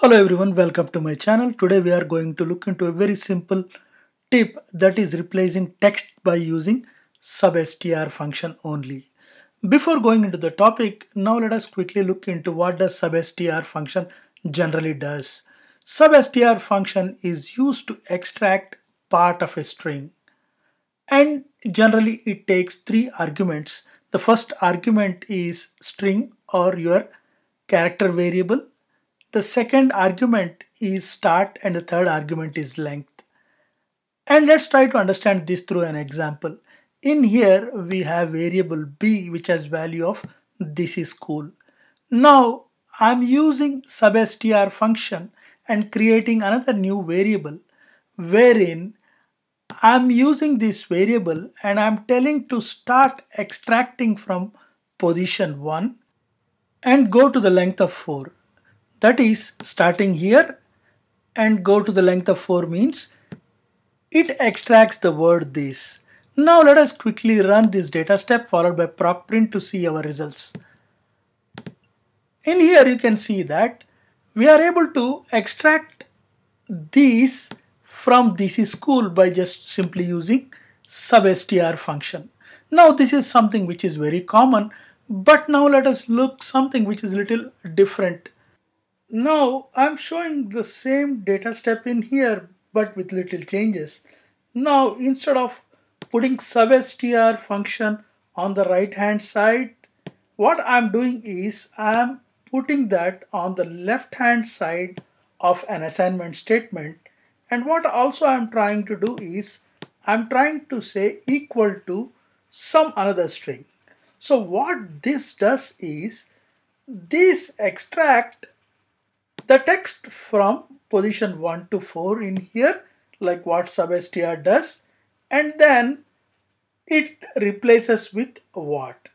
Hello everyone, welcome to my channel. Today we are going to look into a very simple tip that is replacing text by using substr function only. Before going into the topic, now let us quickly look into what the substr function generally does. Substr function is used to extract part of a string and generally it takes three arguments. The first argument is string or your character variable the second argument is start and the third argument is length. And let's try to understand this through an example. In here we have variable b which has value of this is cool. Now I'm using substr function and creating another new variable wherein I'm using this variable and I'm telling to start extracting from position 1 and go to the length of 4. That is starting here and go to the length of 4 means it extracts the word this. Now let us quickly run this data step followed by proc print to see our results. In here you can see that we are able to extract these from this is by just simply using substr function. Now this is something which is very common but now let us look something which is little different now I'm showing the same data step in here but with little changes. Now instead of putting substr function on the right hand side, what I'm doing is I'm putting that on the left hand side of an assignment statement and what also I'm trying to do is I'm trying to say equal to some another string. So what this does is this extract the text from position 1 to 4 in here like what substr does and then it replaces with what.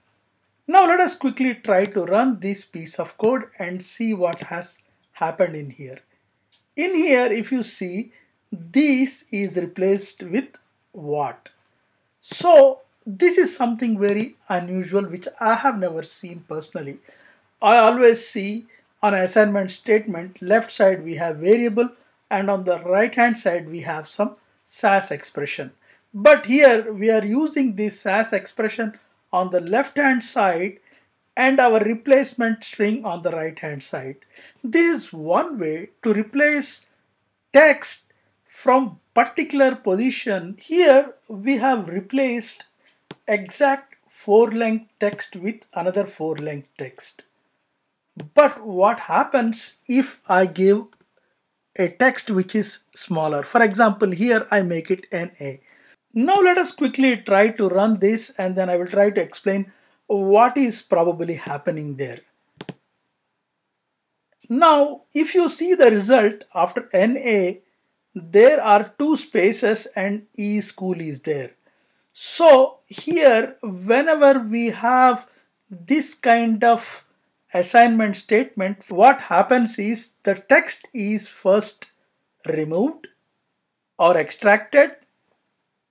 Now let us quickly try to run this piece of code and see what has happened in here. In here if you see this is replaced with what. So this is something very unusual which I have never seen personally. I always see on assignment statement left side we have variable and on the right hand side we have some SAS expression. But here we are using this SAS expression on the left hand side and our replacement string on the right hand side. This is one way to replace text from particular position. Here we have replaced exact 4 length text with another 4 length text. But what happens if I give a text which is smaller? For example, here I make it NA. Now let us quickly try to run this and then I will try to explain what is probably happening there. Now, if you see the result after NA, there are two spaces and E school is there. So here, whenever we have this kind of assignment statement, what happens is the text is first removed or extracted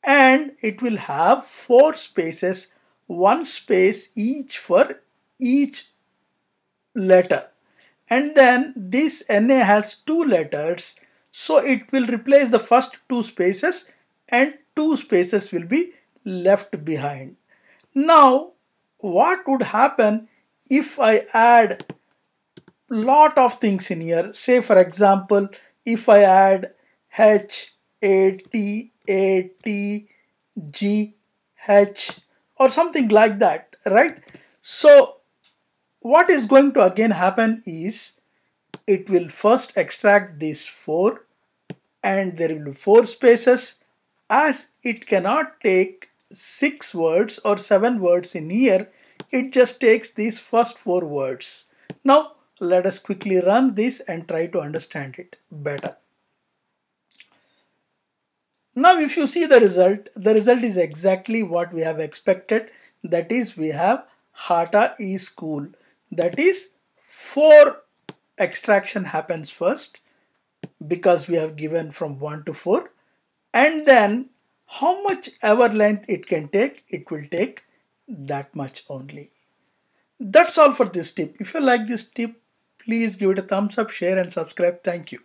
and it will have four spaces, one space each for each letter. And then this NA has two letters, so it will replace the first two spaces and two spaces will be left behind. Now, what would happen if I add lot of things in here, say for example, if I add H, A, T, A, T, G, H or something like that, right? So what is going to again happen is it will first extract these four and there will be four spaces as it cannot take six words or seven words in here it just takes these first four words. Now let us quickly run this and try to understand it better. Now if you see the result, the result is exactly what we have expected. That is we have Hata is cool. That is four extraction happens first because we have given from 1 to 4 and then how much ever length it can take it will take that much only. That's all for this tip. If you like this tip, please give it a thumbs up, share and subscribe. Thank you.